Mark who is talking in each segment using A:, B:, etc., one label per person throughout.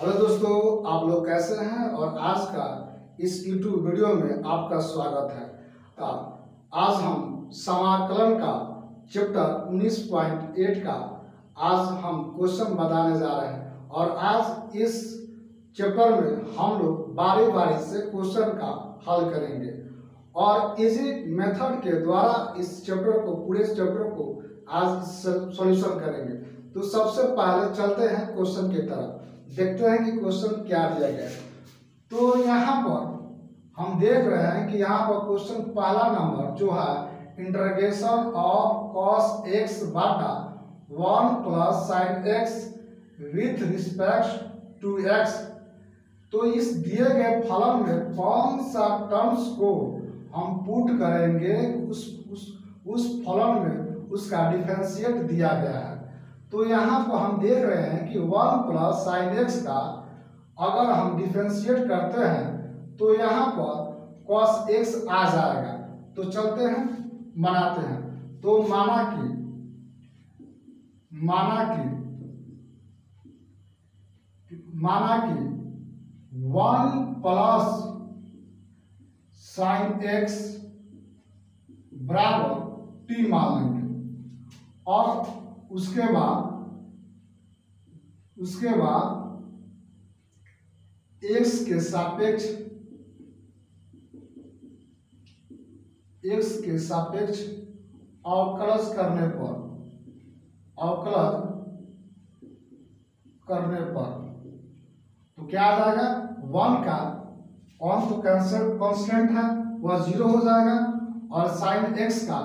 A: Hello दोस्तों आप लोग कैसे हैं? और आज का इस यूट्यूब वीडियो में आपका स्वागत है। आ, आज हम समाकलन का चैप्टर 19.8 का आज हम क्वेश्चन बताने जा रहे हैं। और आज इस चैप्टर में हम लोग बारी बारी से क्वेश्चन का हल करेंगे। और इसी मेथड के द्वारा इस चैप्टर को पूरे चैप्टर को आज सॉल्यूशन करेंगे। तो सबसे पहले चलते हैं क्वेश्चन की तरफ़। देखते हैं कि क्वेश्चन क्या दिया गया तो यहाँ पर हम देख रहे हैं कि यहाँ पर क्वेश्चन पहला नंबर जो है integration of cos x Bata one plus sine x with respect to x तो इस दिए गए फलन में कौन सा टर्म्स को हम पुट करेंगे, उस उस उस फलन में उसका डिफरेंशिएट दिया गया है। तो यहाँ पर हम देख रहे हैं कि वन प्लस साइन एक्स का अगर हम डिफ्रेंशिएट करते हैं तो यहाँ पर कॉस एक्स आ जाएगा। तो चलते हैं, बनाते हैं। तो माना कि माना कि माना कि वन प्लस साइन एक्स बराबर टी मान लेंगे। और उसके बाद उसके बाद x के सापेक्ष, x के सापेक्ष अवकलज करने पर, अवकलज करने पर तो क्या आ जाएगा? वन का वन तो कैंसर कांस्टेंट है, वह ज़ीरो हो जाएगा और साइन एक्स का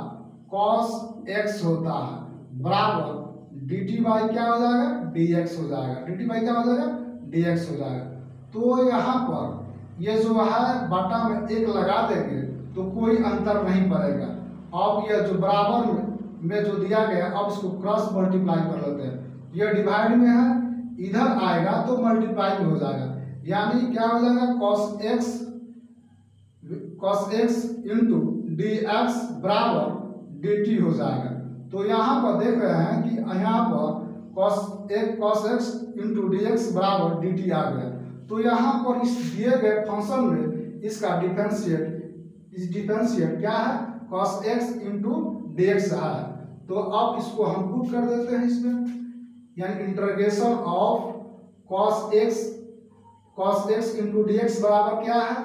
A: कॉस एक्स होता है। बराबर डी टी बाई क्या हो जाएगा? डी एक्स हो जाएगा। डी टी बाई क्या हो जाएगा? डी एक्स हो जाएगा। तो यहाँ पर ये जो है बटा में एक लगा देंगे तो कोई अंतर नहीं पड़ेगा। अब यह जो बराबर में, में जो दिया गया अब इसको क्रॉस मल्टीप्लाई कर लेते हैं। यह डिवाइड में है इधर आएगा तो मल्टीप्लाई में हो जाएगा। यानी क्या हो जाएगा? Cos x cos x into d x बराबर डी टी हो जाएगा। तो यहाँ पर देख रहे हैं कि यहाँ पर कॉस एक cos x into d x बराबर डी टी आ गया। तो यहाँ पर इस दिए गए फ़ंक्शन में इसका डिफरेंशिएट इस डिफरेंशिएट क्या है? Cos x into d x है। तो अब इसको हम पुट कर देते हैं इसमें। यानी integration of cos x cos x into d x बराबर क्या है?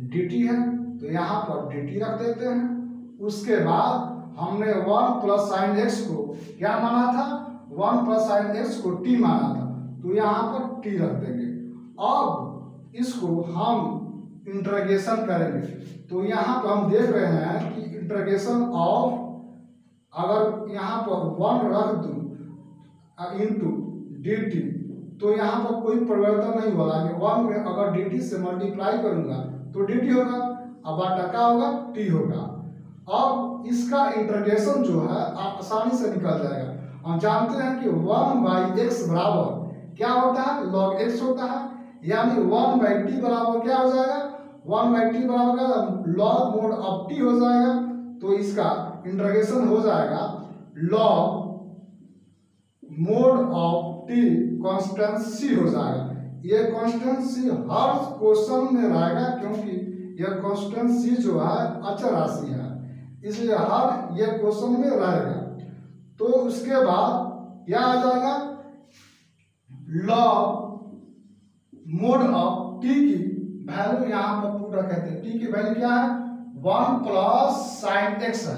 A: डी टी है। तो यहाँ पर डी टी रख देते हैं। उसके बाद हमने वन प्लस साइन एक्स को क्या माना था? वन प्लस साइन एक्स को टी माना था। तो यहाँ पर टी रख देंगे। अब इसको हम इंटरगेशन करेंगे। तो यहाँ पर हम देख रहे हैं कि इंटरगेशन ऑफ़ अगर यहाँ पर वन रख दूँ इंटू डी टी तो यहाँ पर कोई परिवर्तन नहीं होगा कि वन में अगर डी टी से मल्टीप्लाई करूँगा तो डी टी होगा, अब टका होगा, टी होगा। अब इसका इंटरग्रेशन जो है आसानी से निकल जाएगा। हम जानते हैं कि वन बाई एक्स बराबर क्या होता है? लॉग एक्स होता है। यानी वन बाई टी बराबर क्या हो जाएगा? वन बाई टी बराबर लॉग मोड ऑफ़ टी हो जाएगा। तो इसका इंटरग्रेशन हो जाएगा। Log mod of t constant C हो जाएगा। ये कॉन्स्टेंसी हर क्वेश्चन में रहेगा क्योंकि यह कॉन्स्टेंसी जो है, अचर राशि है। इसलिए हर ये क्वेश्चन में रहेगा। तो उसके बाद क्या आ जाएगा? लॉग मोड ऑफ़ टी की वैल्यू यहाँ पर पुट रखे थे टी की वैल्यू क्या है? वन प्लस साइन एक्स है।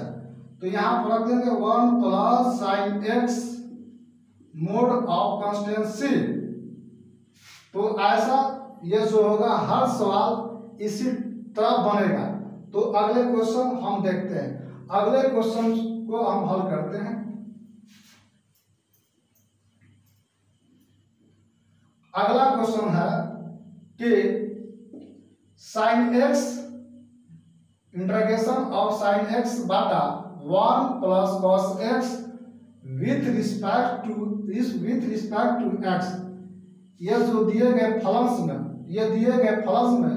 A: तो यहाँ पर रख देंगे one plus sine x mod of constant C तो ऐसा ये जो होगा, हर सवाल इसी तरह बनेगा। तो अगले क्वेश्चन हम देखते हैं। अगले क्वेश्चन को हम हल करते हैं। अगला क्वेश्चन है कि sine x integration of sine x Bata one plus cos x with respect to इस विथ रिस्पेक्ट टू एक्स ये जो दिए गए फलंस में, ये दिए गए फलंस में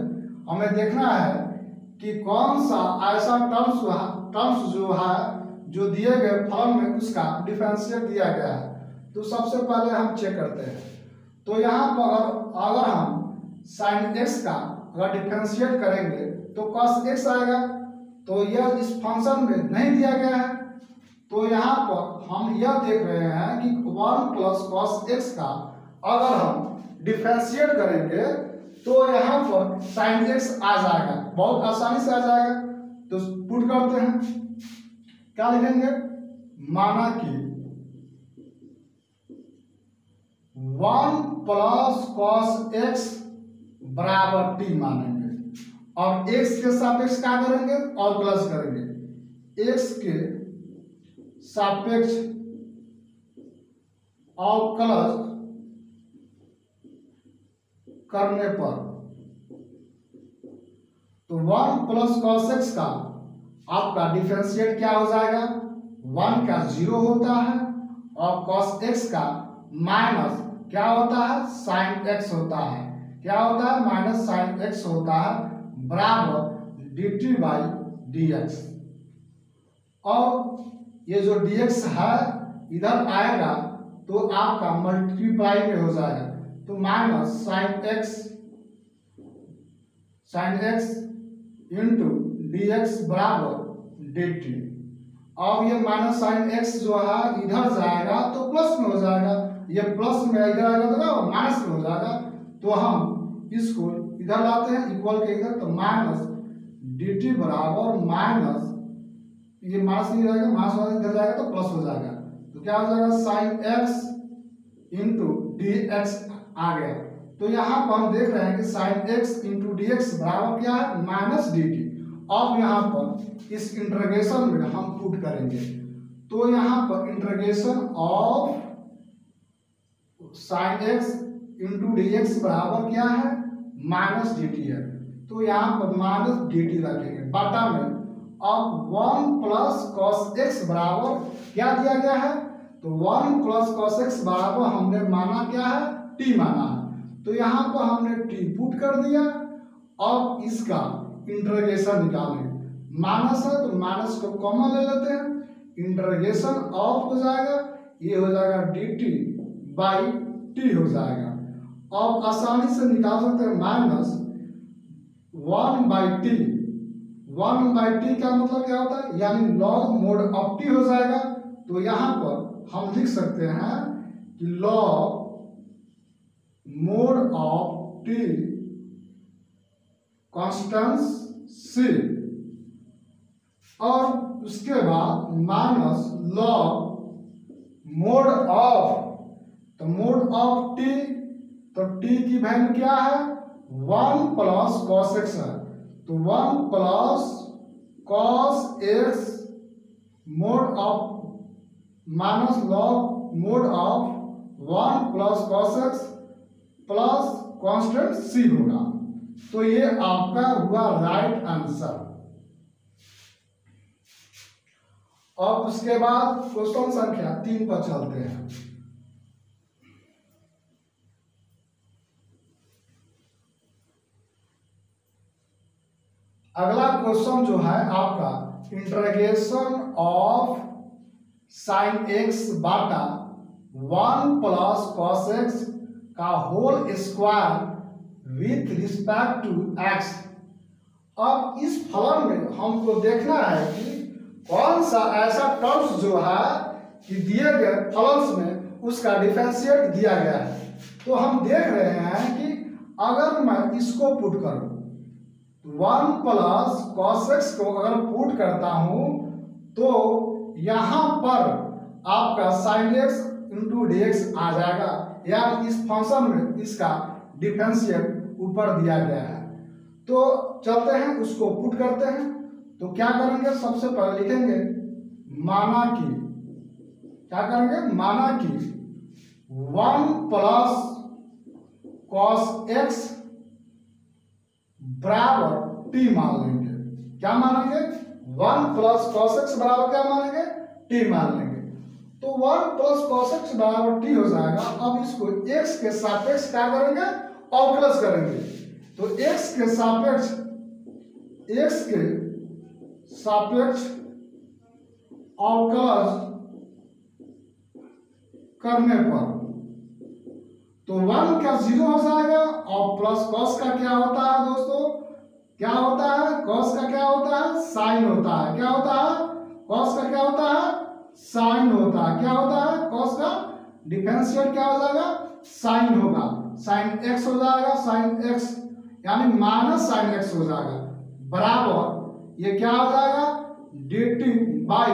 A: हमें देखना है कि कौन सा ऐसा टर्म्स टर्म्स जो है, जो दिए गए फलन में उसका डिफरेंशिएट दिया गया है तो सबसे पहले हम चेक करते हैं। तो यहाँ पर अगर अगर हम साइन एक्स का अगर डिफ्रेंशिएट करेंगे तो कॉस एक्स आएगा। तो यह इस फ़ंक्शन में नहीं दिया गया है। तो यहाँ पर हम यह देख रहे हैं कि वन प्लस कॉस एक्स का अगर हम डिफ्रेंशिएट करेंगे तो यहाँ पर साइन एक्स आ जाएगा। बहुत आसानी से आ जाएगा। तो पुट करते हैं। क्या लिखेंगे? माना कि वन प्लस कॉस एक्स बराबर टी मानेंगे। और एक्स के सापेक्ष क्या करेंगे? और प्लस करेंगे। एक्स के सापेक्ष अवकलज करने पर तो वन प्लस कॉस एक्स का आपका डिफरेंशिएट क्या हो जाएगा? वन का ज़ीरो होता है और कॉस एक्स का माइनस क्या होता है? साइन एक्स होता है। क्या होता है? माइनस साइन एक्स होता है बराबर d t by d x और ये जो डी एक्स है, इधर आएगा तो आपका मल्टीप्लाई में हो जाएगा। तो minus sine x sine x into d x बराबर डी अब ये माइनस साइन एक्स जो है, इधर जाएगा तो प्लस में हो जाएगा। ये प्लस में इधर आएगा तो ना माइनस में हो जाएगा। तो हम इसको इधर लाते हैं इक्वल के इधर तो माइनस डी टी बराबर माइनस ये माइनस नहीं रहेगा माइनस वाला इधर जाएगा तो प्लस हो जाएगा। तो क्या हो जाएगा? Sine x into d x आ गया। तो यहाँ पर हम देख रहे हैं कि sine x into d x बराबर क्या है? माइनस डी टी अब यहाँ पर इस इंटरग्रेशन में हम पुट करेंगे। तो यहाँ पर integration of sine x into d x बराबर क्या है? माइनस डी टी है। तो यहाँ पर माइनस डी टी रखेंगे बाटा में। अब वन प्लस कॉस एक्स बराबर क्या दिया गया है? तो वन प्लस कॉस एक्स बराबर हमने माना क्या है? टी माना। है तो यहाँ पर हमने टी पुट कर दिया। अब इसका इंटरगेशन निकालेंगे माइनस है तो माइनस को कॉमन ले लेते हैं। इंटरगेशन ऑफ़ हो जाएगा, ये हो जाएगा डी टी बाई टी हो जाएगा। अब आसानी से निकाल सकते हैं minus one by t one by t का मतलब क्या होता है? यानी लॉग मोड ऑफ़ टी हो जाएगा। तो यहाँ पर हम लिख सकते हैं कि log mod of t constant C. और उसके बाद माइनस लॉग मोड ऑफ़ तो मोड ऑफ़ टी तो टी की वैल्यू क्या है? वन प्लस कॉस एक्स है। तो one plus cos x mod of minus log mod of one plus cos x plus constant C होगा। तो ये आपका हुआ राइट आंसर अब उसके बाद क्वेश्चन संख्या तीन पर चलते हैं. अगला क्वेश्चन जो है आपका इंटरगेशन ऑफ़ साइन एक्स बाटा वन प्लस कॉस एक्स का whole square with respect to x अब इस फलन में हमको देखना है कि कौन सा ऐसा टर्म्स जो है कि दिए गए फलन्स में उसका डिफरेंशिएट दिया गया है। तो हम देख रहे हैं कि अगर मैं इसको पुट करूँ वन प्लस कॉस एक्स को अगर पुट करता हूँ तो यहाँ पर आपका sine x into d x आ जाएगा। या इस फ़ंक्शन में इसका डिफरेंशिएट ऊपर दिया गया है। तो चलते हैं, उसको पुट करते हैं। तो क्या करेंगे? सबसे पहले लिखेंगे, माना कि, क्या करेंगे? माना कि वन प्लस कॉस एक्स बराबर टी मान लेंगे। क्या मानेंगे? वन प्लस कॉस एक्स बराबर क्या मानेंगे? टी मान लेंगे। तो वन प्लस कॉस एक्स बराबर टी हो जाएगा। अब इसको एक्स के सापेक्ष क्या करेंगे? अवकलज करेंगे। तो एक्स के सापेक्ष एक्स के सापेक्ष अवकलज करने पर तो वन का ज़ीरो हो जाएगा और प्लस कॉस का क्या होता है दोस्तों? क्या होता है? कॉस का क्या होता है? साइन होता है। क्या होता है? कॉस का क्या होता है? साइन होता है। क्या होता है? कॉस का डिफरेंशियल क्या हो जाएगा? साइन होगा। साइन एक्स हो जाएगा साइन एक्स यानी माइनस साइन एक्स हो जाएगा। बराबर, ये क्या हो जाएगा? D t by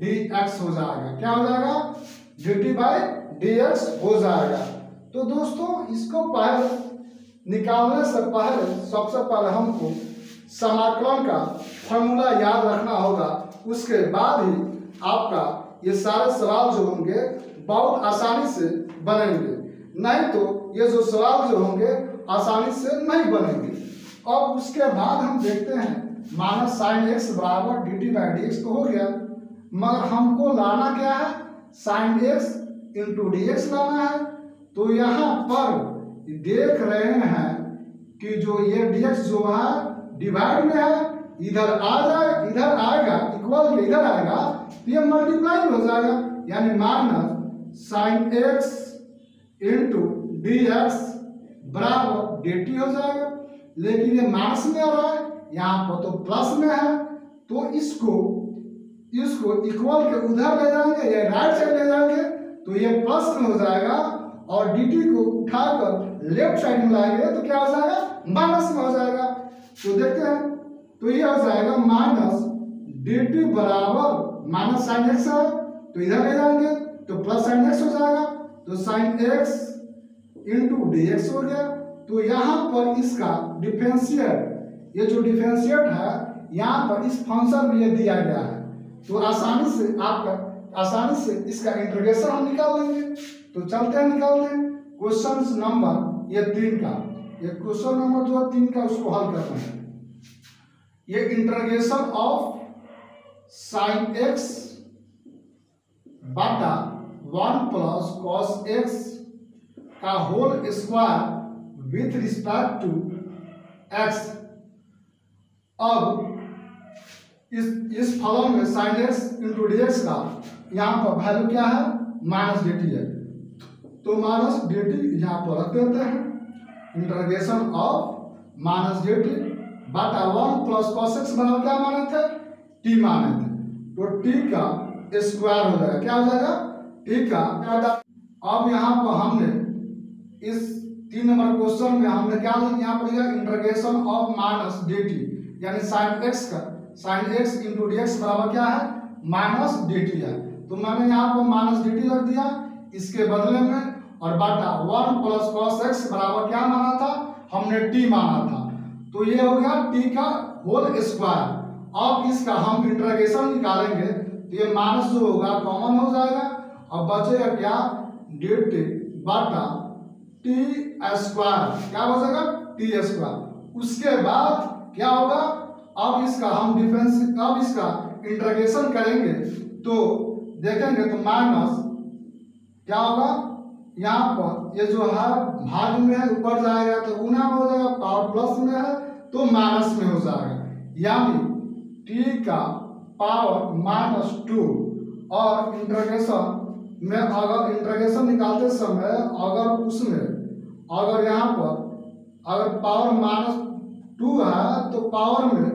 A: d x हो जाएगा। क्या हो जाएगा? D t by d x हो जाएगा। तो दोस्तों, इसको पहले निकालने से पहले, सबसे पहले हमको समाकलन का फॉर्मूला याद रखना होगा। उसके बाद ही आपका ये सारे सवाल जो होंगे बहुत आसानी से बनेंगे। नहीं तो ये जो सवाल जो होंगे आसानी से नहीं बनेंगे। और उसके बाद हम देखते हैं, माइनस साइन एक्स बराबर d t by d x तो हो गया। मगर हमको लाना क्या है? Sine x into d x लाना है। तो यहाँ पर देख रहे हैं कि जो ये डी एक्स जो है डिवाइड में है, इधर आ जाए, इधर आएगा इक्वल के इधर आएगा तो ये मल्टीप्लाई हो जाएगा। यानी minus sine x into d x बराबर डी टी हो जाएगा। लेकिन ये माइनस में आ रहा है, यहाँ पर तो प्लस में है। तो इसको इसको इक्वल के उधर ले जाएँगे, या राइट साइड ले जाएँगे तो ये प्लस में हो जाएगा। और डी टी को उठाकर लेफ़्ट साइड में लाएँगे तो क्या हो जाएगा? माइनस में हो जाएगा। तो देखते हैं तो ये हो जाएगा माइनस डी टी बराबर माइनस साइन एक्स है। तो इधर ले जाएँगे तो प्लस साइन एक्स हो जाएगा। तो sine x into d x हो गया। तो यहाँ पर इसका डिफरेंशिएट ये जो डिफरेंशिएट है, यहाँ पर इस फ़ंक्शन में ये दिया गया है। तो आसानी से आपका आसानी से इसका इंटीग्रेशन हम निकाल लेंगे तो चलते हैं निकालते हैं क्वेश्चन नंबर ये तीन का। ये क्वेश्चन नंबर जो है, तीन का, उसको हल करना है। ये इंटीग्रेशन ऑफ़ साइन एक्स बटा वन प्लस कॉस एक्स का whole square with respect to x अब इस इस फलन में sine x into d x का यहाँ पर वैल्यू क्या है? माइनस डी टी है। तो माइनस डी टी यहाँ पर रख देते हैं। Integration of minus d t बटा वन प्लस कॉस एक्स बराबर क्या माने थे? टी माने थे। तो टी का स्क्वायर हो जाएगा, क्या हो जाएगा? टी का अब यहाँ पर हमने इस तीन नंबर क्वेश्चन में हमने क्या यहाँ पर लिखा integration of minus d t यानी साइन एक्स का। Sine x into d x बराबर क्या है? माइनस डी टी है। तो मैंने यहाँ पर माइनस डी टी रख दिया। इसके बदले में और बाटा वन प्लस कॉस एक्स बराबर क्या माना था? हमने टी माना था। तो ये हो गया टी का होल स्क्वायर अब इसका हम इंटरगेशन निकालेंगे। तो ये माइनस जो होगा कॉमन हो जाएगा। और बचेगा क्या? डी टी बाटा टी स्क्वायर। क्या जाएगा? T square. उसके बाद क्या होगा? अब इसका हम डिफरेंस अब इसका इंटरगेशन करेंगे। तो देखेंगे तो माइनस क्या होगा? यहाँ पर ये जो है, भाग में है, ऊपर जाएगा तो गुना में हो जाएगा पावर प्लस में है तो माइनस में हो जाएगा। यानी टी का पावर माइनस टू और इंटरगेशन में अगर इंटरगेशन निकालते समय, अगर उसमें, अगर यहाँ पर, अगर पावर माइनस टू है तो पावर में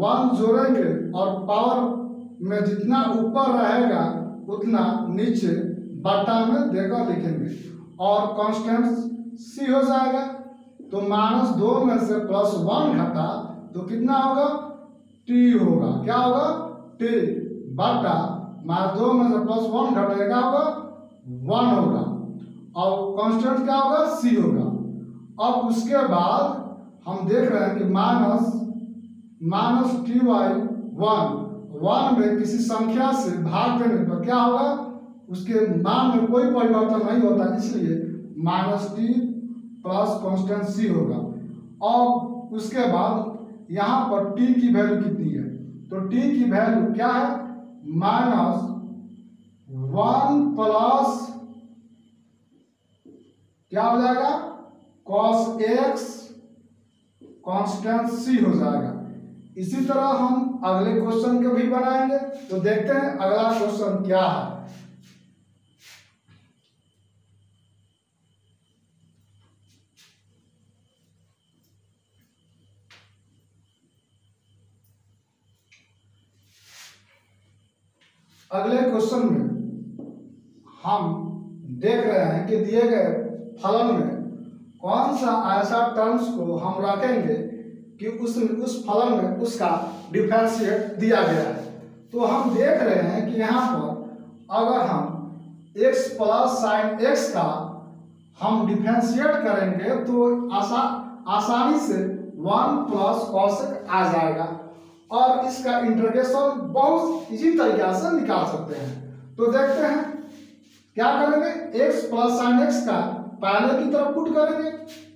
A: वन जोड़ेंगे और पावर में जितना ऊपर रहेगा, उतना नीचे बटा में देकर लिखेंगे। और कांस्टेंट सी हो जाएगा। तो माइनस दो में से प्लस वन घटा तो कितना होगा? टी होगा। क्या होगा? टी बटा माइनस दो में से प्लस वन घटेगा होगा वन होगा। और कांस्टेंट क्या होगा? सी होगा। अब उसके बाद हम देख रहे हैं कि minus minus t y one one में किसी संख्या से भाग देने पर क्या होगा? उसके मान में कोई परिवर्तन नहीं होता, इसलिए minus t plus constant C होगा। और उसके बाद यहाँ पर टी की वैल्यू कितनी है? तो टी की वैल्यू क्या है? माइनस वन प्लस क्या हो जाएगा? कॉस एक्स कॉन्स्टेंट सी हो जाएगा। इसी तरह हम अगले क्वेश्चन को भी बनाएँगे। तो देखते हैं अगला क्वेश्चन क्या है। अगले क्वेश्चन में हम देख रहे हैं कि दिए गए फलन में कौन सा ऐसा टर्म्स को हम रखेंगे कि उस उस फलन में उसका डिफरेंशिएट दिया गया है। तो हम देख रहे हैं कि यहाँ पर अगर हम x प्लस साइन एक्स का हम डिफरेंशिएट करेंगे तो आसा, आसानी से वन प्लस कॉसेक आ जाएगा। और इसका इंटीग्रेशन बहुत इजी तरीके से निकाल सकते हैं। तो देखते हैं, क्या करेंगे? X प्लस साइन एक्स का पहले की तरफ़ पुट करेंगे।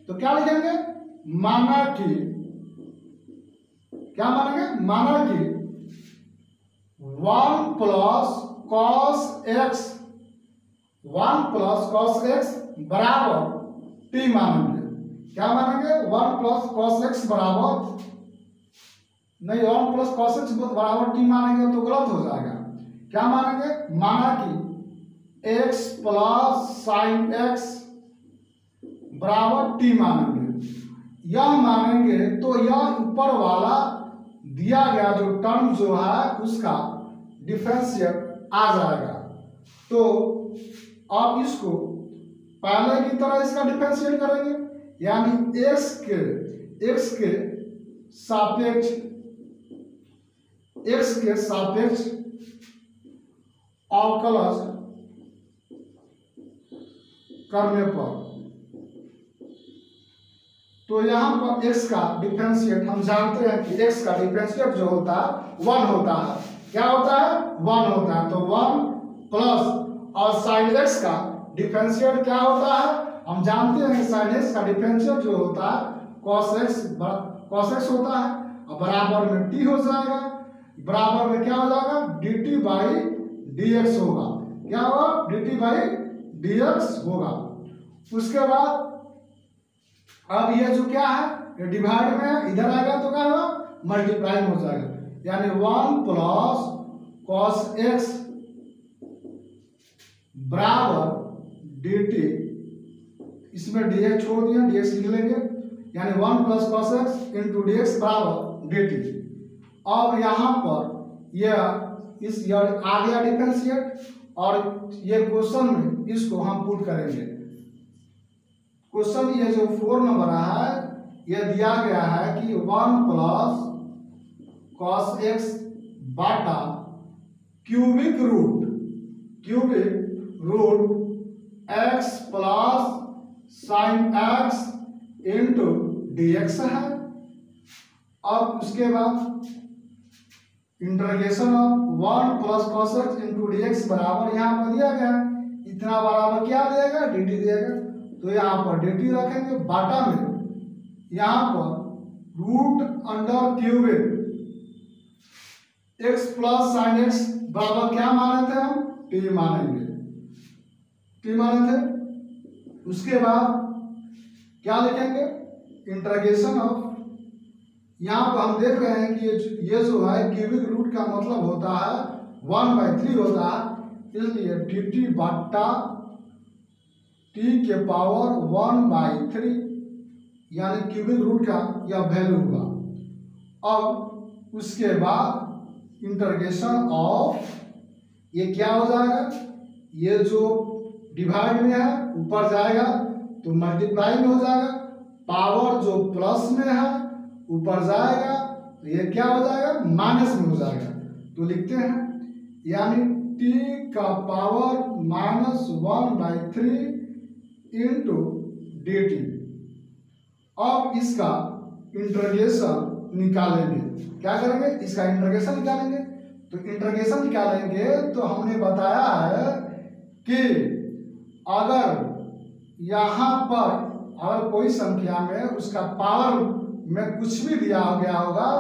A: तो क्या लिखेंगे? माना कि, क्या मानेंगे? माना कि one plus cos x one plus cos x बराबर टी मानेंगे। क्या मानेंगे? वन प्लस कॉस एक्स बराबर नहीं वन प्लस कॉस एक्स बराबर टी मानेंगे तो गलत हो जाएगा। क्या मानेंगे? माना कि एक्स प्लस साइन एक्स बराबर टी मानेंगे। यह मानेंगे तो यह ऊपर वाला दिया गया जो टर्म जो है, उसका डिफरेंशिएट आ जाएगा। तो आप इसको पहले की तरह इसका डिफरेंशिएट करेंगे, यानी एक्स के एक्स के सापेक्ष x के सापेक्ष अवकलज करने पर। तो यहाँ पर x का डिफरेंशिएट हम जानते हैं कि x का डिफरेंशिएट जो होता है वन होता है। क्या होता है? वन होता है। तो वन प्लस और साइन एक्स का डिफरेंशिएट क्या होता है? हम जानते हैं साइन एक्स का डिफरेंशिएट जो होता है, cos एक्स cos x होता है, और बराबर में टी हो जाएगा। बराबर में क्या हो जाएगा? D t by d x होगा। क्या होगा? D t by d x होगा। उसके बाद अब ये जो क्या है? ये डिवाइड में इधर आएगा तो क्या होगा? मल्टीप्लाई हो जाएगा। यानी वन प्लस कॉस एक्स बराबर डी टी इसमें डी एक्स छोड़ दिया डी एक्स लिख लेंगे यानी one plus cos x into d x बराबर डी टी अब यहाँ पर यह इस आ गया डिफरेंशिएट और ये क्वेश्चन में इसको हम पुट करेंगे। क्वेश्चन ये जो फोर नंबर है, ये दिया गया है कि वन प्लस कॉस एक्स बाटा cubic root cubic root x plus sine x into d x है। अब उसके बाद integration of one plus cos x into d x बराबर यहाँ पर दिया गया इतना बराबर क्या दिएगा डी टी दिएगा तो यहाँ पर डी रखेंगे बाटा में। यहाँ पर root under cubic x plus sine x बराबर क्या माने थे हम? टी मानेंगे। टी माने थे उसके बाद क्या लिखेंगे? इंटरगेशन ऑफ़ यहाँ पर हम देख रहे हैं कि ये जो है क्यूबिक रूट का मतलब होता है वन बाई थ्री होता है। इसलिए डी टी टी के पावर वन बाई थ्री यानी क्यूबिक रूट का यह वैल्यू हुआ अब उसके बाद इंटरगेशन ऑफ़ ये क्या हो जाएगा? ये जो डिवाइड में है, ऊपर जाएगा तो मल्टीप्लाई में हो जाएगा। पावर जो प्लस में है ऊपर जाएगा तो ये क्या हो जाएगा? माइनस में हो जाएगा। तो लिखते हैं, यानी टी का power minus one by three into d t अब इसका इंटरगेशन निकालेंगे। क्या करेंगे? इसका इंटरगेशन निकालेंगे। तो इंटरगेशन निकालेंगे तो हमने बताया है कि अगर यहाँ पर, अगर कोई संख्या में उसका पावर में कुछ भी दिया हो गया होगा,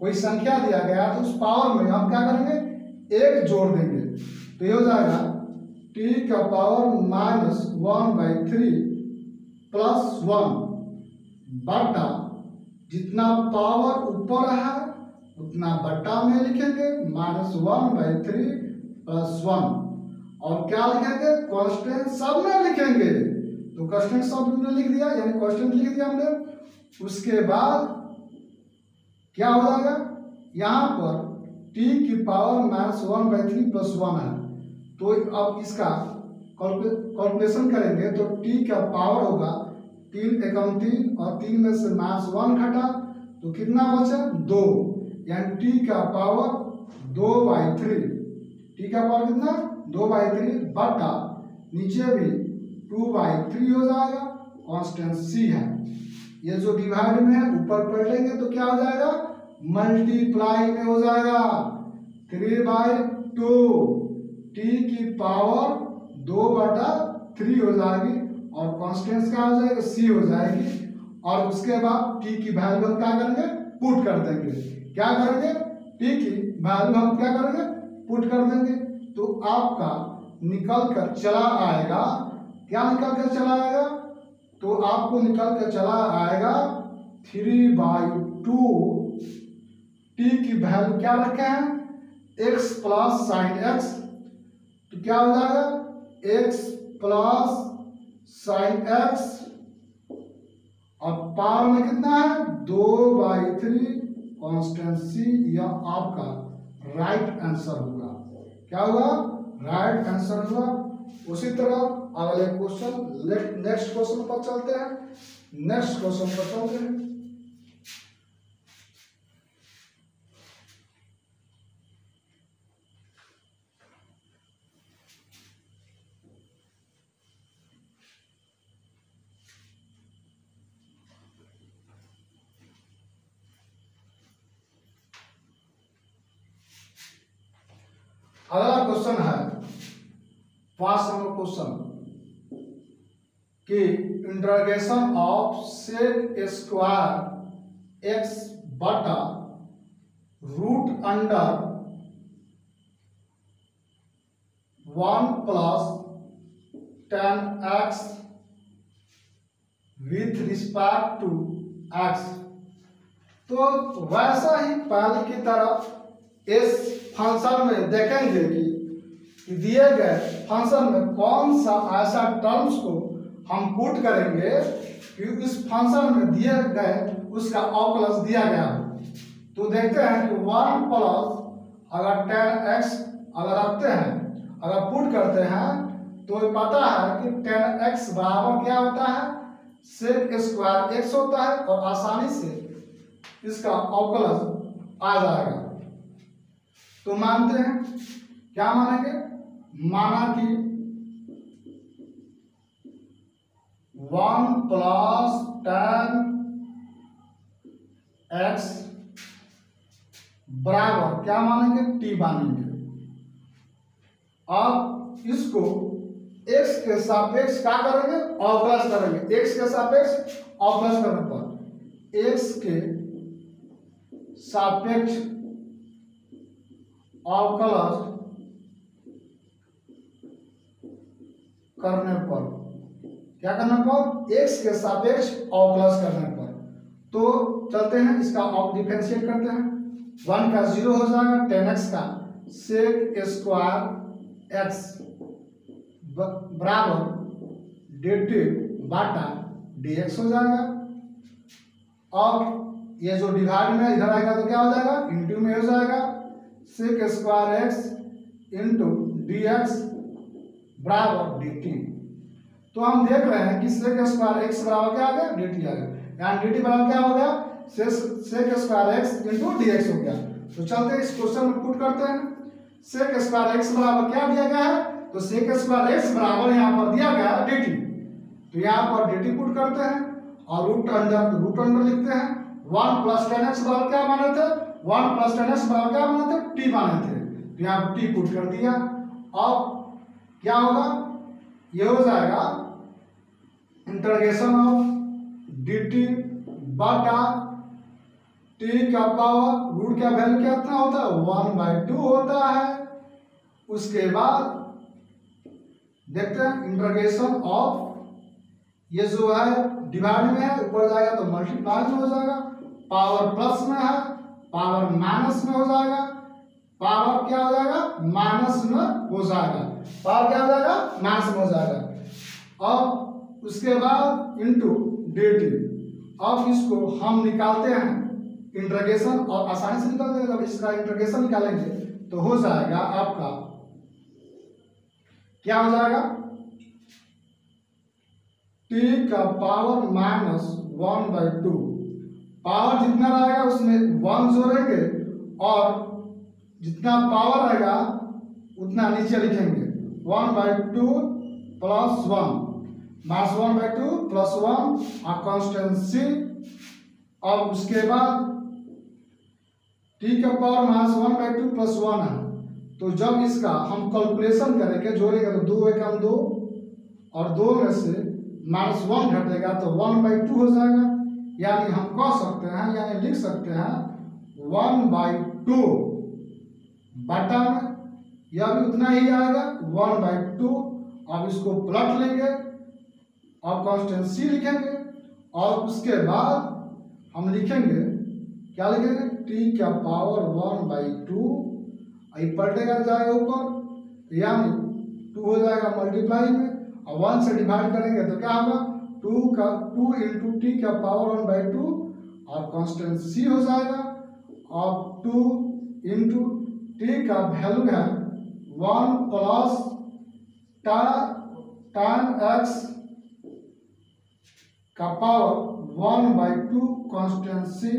A: कोई संख्या दिया गया तो उस पावर में हम क्या करेंगे? एक जोड़ देंगे। तो ये हो जाएगा टी का power minus one by three plus one बटा जितना पावर ऊपर है उतना बटा में लिखेंगे minus one by three plus one और क्या लिखेंगे? कॉन्स्टेंट सब में लिखेंगे। तो कॉन्स्टेंट सब में लिख दिया, यानी कॉन्स्टेंट लिख दिया हमने। उसके बाद क्या हो जाएगा? यहाँ पर टी की power minus one by three plus one है। तो अब इसका कैलकुलेशन करेंगे तो टी का पावर होगा तीन एकम तीन और तीन में से माइनस वन घटा तो कितना बचा? दो। यानी टी का पावर दो बाई थ्री टी का पावर कितना? दो बाई थ्री बटा नीचे भी टू बाई थ्री हो जाएगा। कांस्टेंट सी है। ये जो डिवाइड में है, ऊपर पढ़ लेंगे तो क्या हो जाएगा? मल्टीप्लाई में हो जाएगा। थ्री बाई टू टी की पावर दो बटा थ्री हो जाएगी और कॉन्स्टेंट क्या हो जाएगा? सी हो जाएगी। और उसके बाद टी की वैल्यू हम क्या करेंगे? पुट कर देंगे। क्या करेंगे? टी की वैल्यू हम क्या करेंगे? पुट कर देंगे। तो आपका निकल कर चला आएगा। क्या निकल कर चला आएगा? तो आपको निकल कर चला आएगा थ्री बाई टू टी की वैल्यू क्या रखे हैं? एक्स प्लस साइन एक्स तो क्या हो जाएगा? एक्स प्लस साइन एक्स और पावर में कितना है? दो बाई थ्री कॉन्स्टेंसी यह आपका राइट आंसर होगा। क्या होगा? राइट आंसर होगा। उसी तरह अगले क्वेश्चन नेक्स्ट क्वेश्चन पर चलते हैं। नेक्स्ट क्वेश्चन पर चलते हैं। अगला क्वेश्चन है। पाँच नंबर क्वेश्चन कि integration of sec square x बटा root under one plus ten x with respect to x. तो वैसा ही पहले की तरह इस फ़ंक्शन में देखेंगे कि दिए गए फ़ंक्शन में कौन सा ऐसा टर्म्स को हम पुट करेंगे कि इस फ़ंक्शन में दिए गए उसका ऑप्लस दिया गया हो। तो देखते हैं कि वन प्लस अगर टेन एक्स अगर रखते हैं, अगर पुट करते हैं तो पता है कि टेन एक्स बराबर क्या होता है? सेक स्क्वायर एक्स होता है और आसानी से इसका ऑकलस आ जाएगा। तो मानते हैं? क्या मानेंगे? माना कि वन प्लस टेन एक्स बराबर क्या मानेंगे? टी मानेंगे। अब इसको एक्स के सापेक्ष क्या करेंगे? ऑप्लस करेंगे। एक्स के सापेक्ष ऑप्लस करने पर एक्स के सापेक्ष अवकलज करने पर। क्या करने पर? एक्स के सापेक्ष अवकलज करने पर। तो चलते हैं, इसका ऑफ़ डिफरेंशिएट करते हैं। वन का ज़ीरो हो जाएगा टेन एक्स का सेक स्क्वायर एक्स बराबर डी बाटा डी एक्स हो जाएगा। और ये जो डिवाइड में इधर आएगा तो क्या हो जाएगा? इंटू में हो जाएगा। Sec square x into d x बराबर टी तो हम देख रहे हैं कि सेक स्क्वायर एक्स बराबर क्या आ गया? टी आ गया। डी टी बराबर क्या हो गया? सेक स्क्वायर इंटू डी हो गया। तो चलते हैं इस क्वेश्चन में पुट करते हैं। सेक स्क्वायर एक्स बराबर क्या दिया गया है? तो सेक स्क्वायर एक्स बराबर यहाँ पर दिया गया है टी तो यहाँ पर टी पुट करते हैं और रूट अंडर रूट अंडर लिखते हैं। वन प्लस टेन बराबर क्या माने थे? वन प्लस टेन बराबर क्या माने थे? टी माने थे। तो यहाँ टी पुट कर दिया। अब क्या होगा? ये हो जाएगा इंटरगेशन ऑफ़ डी टी बटा टी का पावर रूट का वैल्यू कितना होता है? वन बाई टू होता है। उसके बाद देखते हैं इंटरगेशन ऑफ़ ये जो है डिवाइड में है, ऊपर जाएगा तो मल्टीप्लाई हो जाएगा। पावर प्लस में है पावर माइनस में हो जाएगा। पावर क्या हो जाएगा? माइनस में हो जाएगा। पावर क्या हो जाएगा? माइनस में हो जाएगा। अब उसके बाद इंटू डी अब इसको हम निकालते हैं। इंट्रोगेशन और आसानी से निकल जाएगा इसका इंट्रोगेशन निकालेंगे। तो हो जाएगा आपका। क्या हो जाएगा? टी का power minus one by two power जितना रहेगा उसमें वन जोड़ेंगे और जितना पावर रहेगा उतना नीचे लिखेंगे। One by two plus one minus one by two plus one और कॉन्स्टेंसी और उसके बाद टी का power minus one by two plus one है। तो जब इसका हम कैलकुलेशन करेंगे जोड़ेंगे तो दो एक दो, और दो में से माइनस वन घटेगा तो वन बाई टू हो जाएगा। यानी हम कह सकते हैं, यानी लिख सकते हैं वन बाई टू बटा में यह भी उतना ही आएगा, वन बाई टू। अब इसको प्लट लेंगे और कांस्टेंट सी लिखेंगे, और उसके बाद हम लिखेंगे, क्या लिखेंगे? टी का पावर वन बाई टू ये पलटेगा जाएगा ऊपर। यानी टू हो जाएगा मल्टीप्लाई में, और वन से डिवाइड करेंगे तो क्या होगा? टू का टू इंटू टी का पावर वन बाई टू और कांस्टेंट सी हो जाएगा। और टू इंटू टी का वैल्यू है वन प्लस टेन एक्स का power one by two constant c